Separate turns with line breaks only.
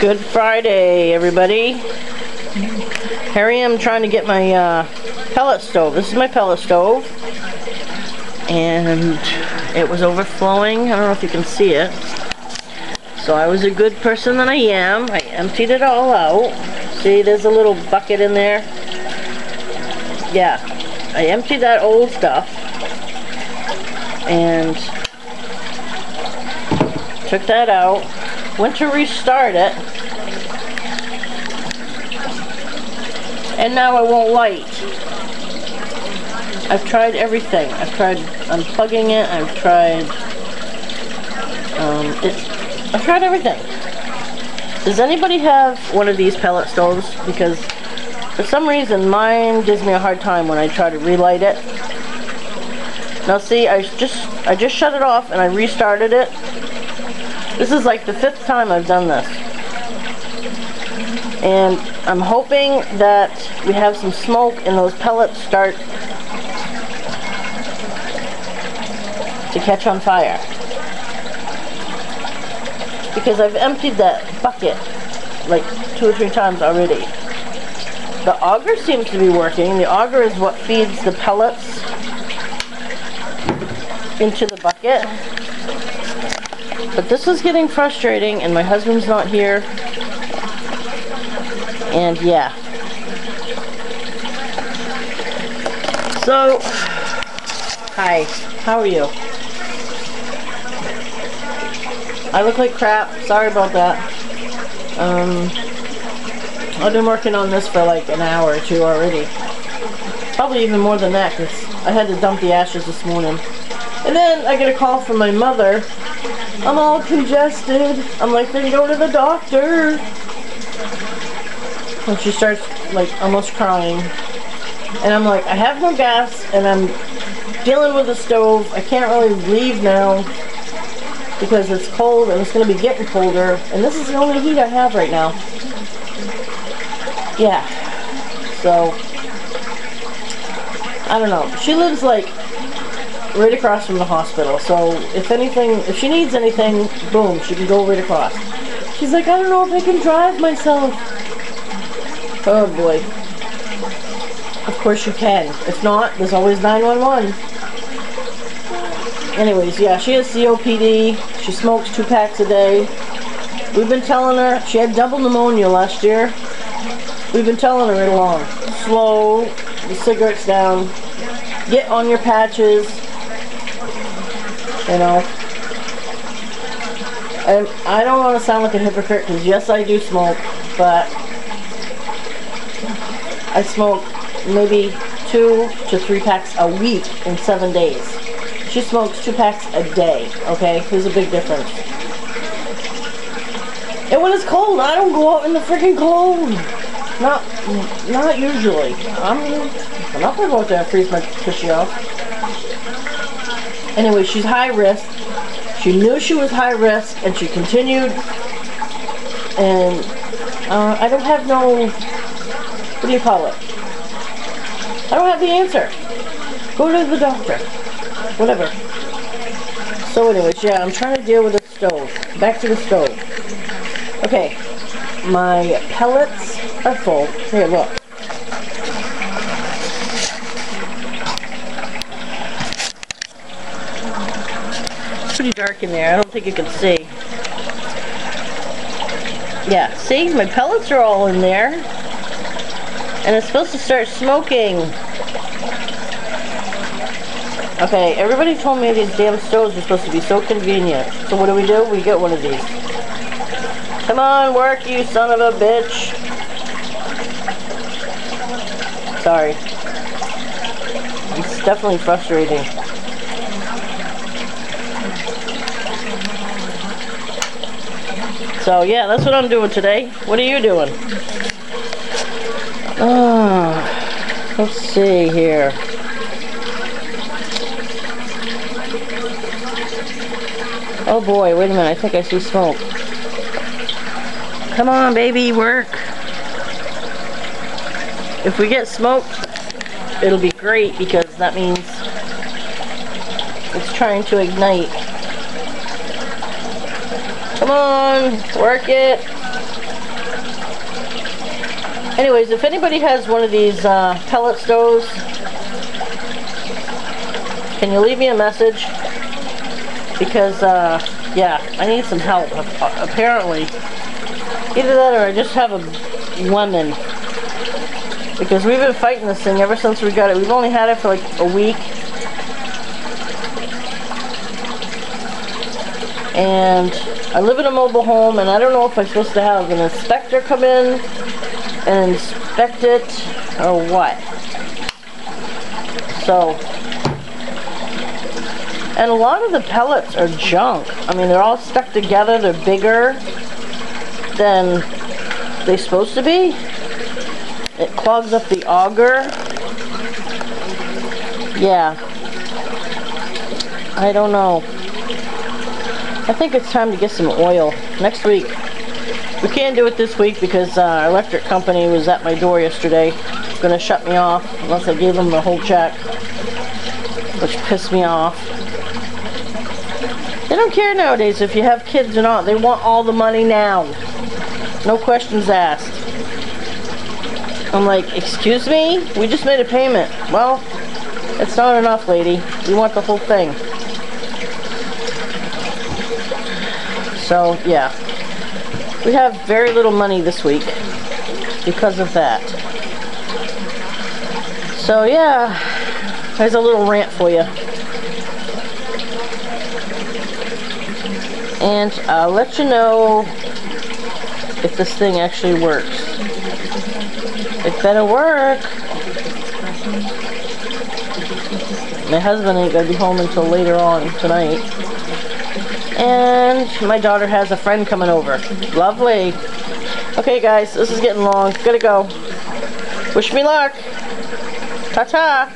Good Friday, everybody. Here I am trying to get my uh, pellet stove. This is my pellet stove. And it was overflowing. I don't know if you can see it. So I was a good person that I am. I emptied it all out. See, there's a little bucket in there. Yeah, I emptied that old stuff. And took that out. Went to restart it. And now it won't light. I've tried everything. I've tried unplugging it. I've tried um, it's I've tried everything. Does anybody have one of these pellet stoves? Because for some reason mine gives me a hard time when I try to relight it. Now see, I just I just shut it off and I restarted it. This is like the fifth time I've done this. And I'm hoping that we have some smoke and those pellets start to catch on fire because I've emptied that bucket like two or three times already. The auger seems to be working. The auger is what feeds the pellets into the bucket. But this is getting frustrating and my husband's not here. And yeah. So, hi, how are you? I look like crap. Sorry about that. Um, I've been working on this for like an hour or two already. Probably even more than that because I had to dump the ashes this morning. And then I get a call from my mother. I'm all congested. I'm like, then go to the doctor. And she starts like almost crying. And I'm like, I have no gas and I'm dealing with the stove. I can't really leave now because it's cold and it's going to be getting colder. And this is the only heat I have right now. Yeah. So, I don't know. She lives like right across from the hospital. So if anything, if she needs anything, boom, she can go right across. She's like, I don't know if I can drive myself. Oh boy. Of course you can. If not, there's always 911. Anyways, yeah, she has COPD. She smokes two packs a day. We've been telling her, she had double pneumonia last year. We've been telling her right along. Slow the cigarettes down. Get on your patches. You know. And I don't want to sound like a hypocrite because yes, I do smoke, but I smoke maybe two to three packs a week in seven days. She smokes two packs a day, okay? There's a big difference. And when it's cold, I don't go out in the freaking cold. Not, not usually. I'm, I'm not gonna go out there and freeze my tushy off. Anyway, she's high risk. She knew she was high risk, and she continued. And uh, I don't have no, what do you call it? I don't have the answer. Go to the doctor whatever. So anyways, yeah, I'm trying to deal with the stove. Back to the stove. Okay, my pellets are full. Here, look. Pretty dark in there. I don't think you can see. Yeah, see? My pellets are all in there. And it's supposed to start smoking. Okay, everybody told me these damn stoves are supposed to be so convenient. So what do we do? We get one of these. Come on, work, you son of a bitch. Sorry. It's definitely frustrating. So yeah, that's what I'm doing today. What are you doing? Ah, let's see here. Oh boy, wait a minute, I think I see smoke. Come on, baby, work. If we get smoke, it'll be great because that means it's trying to ignite. Come on, work it. Anyways, if anybody has one of these uh, pellet stoves, can you leave me a message? Because, uh, yeah, I need some help, apparently. Either that or I just have a lemon. Because we've been fighting this thing ever since we got it. We've only had it for like a week. And I live in a mobile home and I don't know if I'm supposed to have an inspector come in and inspect it or what. So, and a lot of the pellets are junk. I mean, they're all stuck together. They're bigger than they're supposed to be. It clogs up the auger. Yeah. I don't know. I think it's time to get some oil. Next week. We can't do it this week because uh, our electric company was at my door yesterday. Gonna shut me off unless I gave them the whole check. Which pissed me off. They don't care nowadays if you have kids or not. They want all the money now. No questions asked. I'm like, excuse me? We just made a payment. Well, it's not enough, lady. We want the whole thing. So, yeah. We have very little money this week because of that. So, yeah. There's a little rant for you. And I'll let you know if this thing actually works. It better work. My husband ain't gonna be home until later on tonight. And my daughter has a friend coming over. Lovely. Okay guys, this is getting long. Gotta go. Wish me luck. Ta-ta.